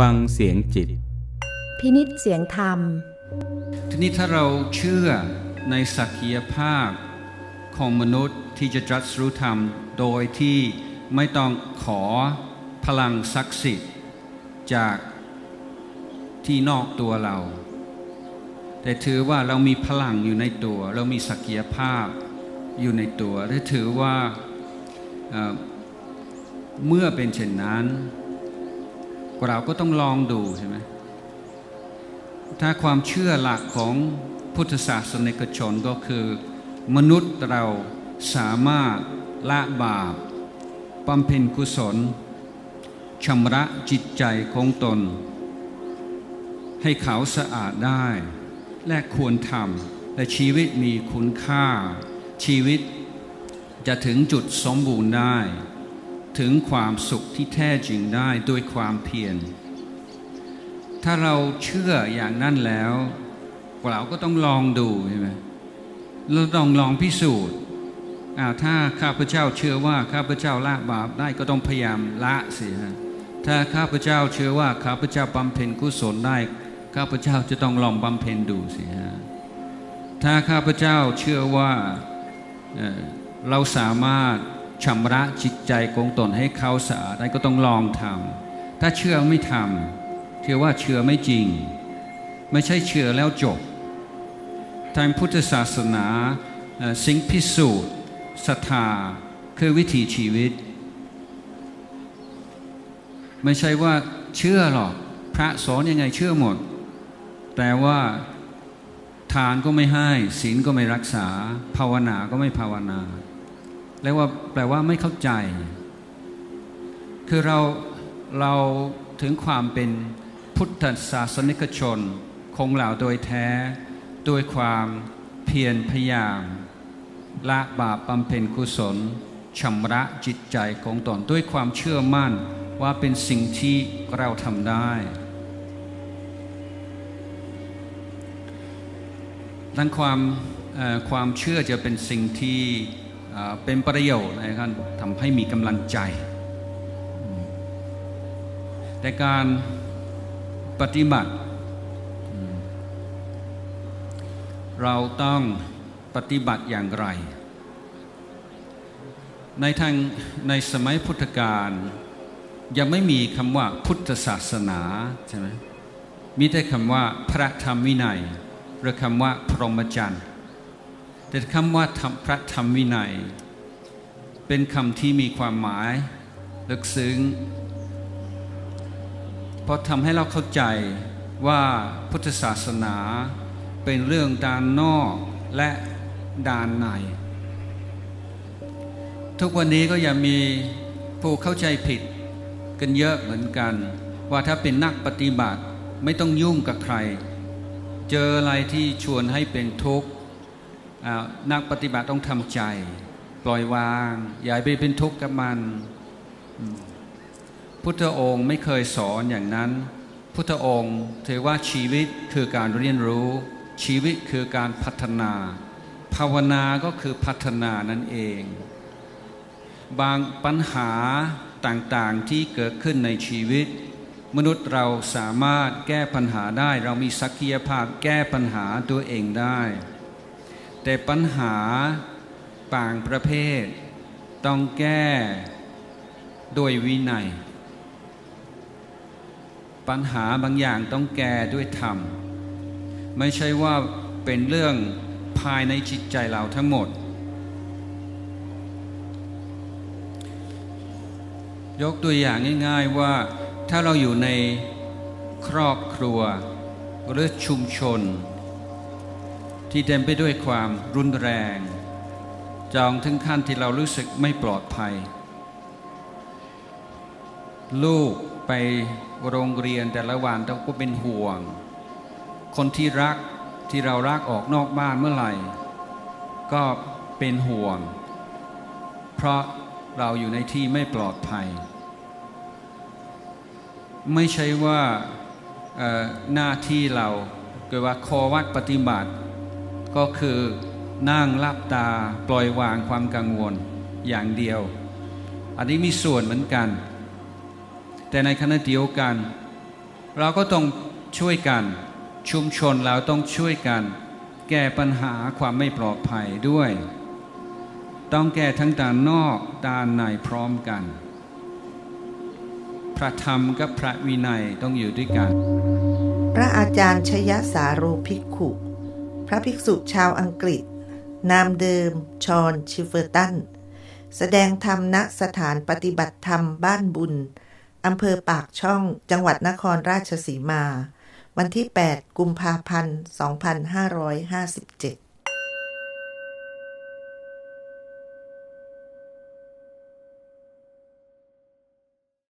ฟังเสียงจิต พินิษเสียงธรรม ทีนี้ถ้าเราเชื่อในศักยภาพของมนุษย์ที่จะตรัสรู้ธรรม โดยที่ไม่ต้องขอพลังศักดิ์สิทธิ์จากที่นอกตัวเรา แต่ถือว่าเรามีพลังอยู่ในตัว เรามีศักยภาพอยู่ในตัวและถือว่าเอ่อเมื่อเป็นเช่นนั้น เราก็ต้องลองดูใช่ไหมถ้าความเชื่อหลักของพุทธศาสนิกชนก็คือ มนุษย์เราสามารถละบาปบำเพ็ญกุศลชำระจิตใจของตน ให้เขาสะอาดได้ และควรทำและชีวิตมีคุณค่า ชีวิตจะถึงจุดสมบูรณ์ได้ ถึงความสุขที่แท้จริงได้ด้วยความเพียร ถ้าเราเชื่ออย่างนั้นแล้วเราก็ต้องลองดูใช่ไหมเราต้องลองพิสูจน์อ่าถ้าข้าพเจ้าเชื่อว่าข้าพเจ้าละบาปได้ก็ต้องพยายามละสิฮะถ้าข้าพเจ้าเชื่อว่าข้าพเจ้าบำเพ็ญกุศลได้ ข้าพเจ้าจะต้องลองบำเพ็ญดูสิฮะถ้าข้าพเจ้าเชื่อว่าเราสามารถ ชำระจิตใจของตนให้เขาสะอาดได้ก็ต้องลองทำถ้าเชื่อไม่ทำเชื่อว่าเชื่อไม่จริง ไม่ใช่เชื่อแล้วจบทางพุทธศาสนาสิ่งพิสูจน์ศรัทธาคือวิถีชีวิต ไม่ใช่ว่าเชื่อหรอกพระสอนยังไงเชื่อหมด แต่ว่าทานก็ไม่ให้ศีลก็ไม่รักษา ภาวนาก็ไม่ภาวนา แปลว่าแปลว่าไม่เข้าใจ คือเราเราถึงความเป็นพุทธศาสนิกชนของเราโดยแท้ด้วยความเพียรพยายามละบาปบำเพ็ญกุศลชำระจิตใจของตนด้วยความเชื่อมั่นว่าเป็นสิ่งที่เราทำได้ ดังความความเชื่อจะเป็นสิ่งที่ เป็นประโยชน์นะครับทำให้มีกำลังใจ แต่การปฏิบัติ เราต้องปฏิบัติอย่างไร ในทางในสมัยพุทธกาลยังไม่มีคำว่าพุทธศาสนาใช่ไหมมีแต่คำว่าพระธรรมวินัยหรือคำว่าพรหมจรรย์ แต่คำว่าพระธรรมวินัย เป็นคำที่มีความหมายลึกซึ้งเพราะทำให้เราเข้าใจว่าพุทธศาสนาเป็นเรื่องด้านนอกและด้านใน ทุกวันนี้ก็ยังมีผู้เข้าใจผิดกันเยอะเหมือนกัน ว่าถ้าเป็นนักปฏิบัติไม่ต้องยุ่งกับใคร เจออะไรที่ชวนให้เป็นทุกข์ นักปฏิบัติต้องทำใจ ปล่อยวาง อย่าไปเป็นทุกข์กับมัน พุทธองค์ไม่เคยสอนอย่างนั้น พุทธองค์ถือว่าชีวิตคือการเรียนรู้ ชีวิตคือการพัฒนา ภาวนาก็คือพัฒนานั่นเอง บางปัญหาต่างๆที่เกิดขึ้นในชีวิต มนุษย์เราสามารถแก้ปัญหาได้ เรามีศักยภาพแก้ปัญหาตัวเองได้ แต่ปัญหาบางประเภท ต้องแก้โดยวินัย ปัญหาบางอย่างต้องแก้ด้วยธรรม ไม่ใช่ว่าเป็นเรื่องภายในจิตใจเราทั้งหมด ยกตัวอย่างง่าย ๆว่าถ้าเราอยู่ในครอบครัวหรือชุมชน ที่เต็มไปด้วยความรุนแรง จองถึงขั้นที่เรารู้สึกไม่ปลอดภัย ลูกไปโรงเรียนแต่ละวันเราก็เป็นห่วง คนที่รักที่เรารักออกนอกบ้านเมื่อไหร่ ก็เป็นห่วง เพราะเราอยู่ในที่ไม่ปลอดภัย ไม่ใช่ว่าหน้าที่เราเกิดว่าคอวัดปฏิบัติ ก็คือนั่งรับตาปล่อยวางความกังวลอย่างเดียว อันนี้มีส่วนเหมือนกัน แต่ในขณะเดียวกัน เราก็ต้องช่วยกันชุมชนเราต้องช่วยกัน แก้ปัญหาความไม่ปลอดภัยด้วย ต้องแก้ทั้งด้านนอกด้านในพร้อมกัน พระธรรมกับพระวินัยต้องอยู่ด้วยกัน พระอาจารย์ชยสาโรภิกขุ พระภิกษุชาวอังกฤษ นามเดิม ฌอนชิเวอร์ตัน แสดงธรรมณสถานปฏิบัติธรรมบ้านบุญ อำเภอปากช่อง จังหวัดนครราชสีมา วันที่ 8 กุมภาพันธ์ 2557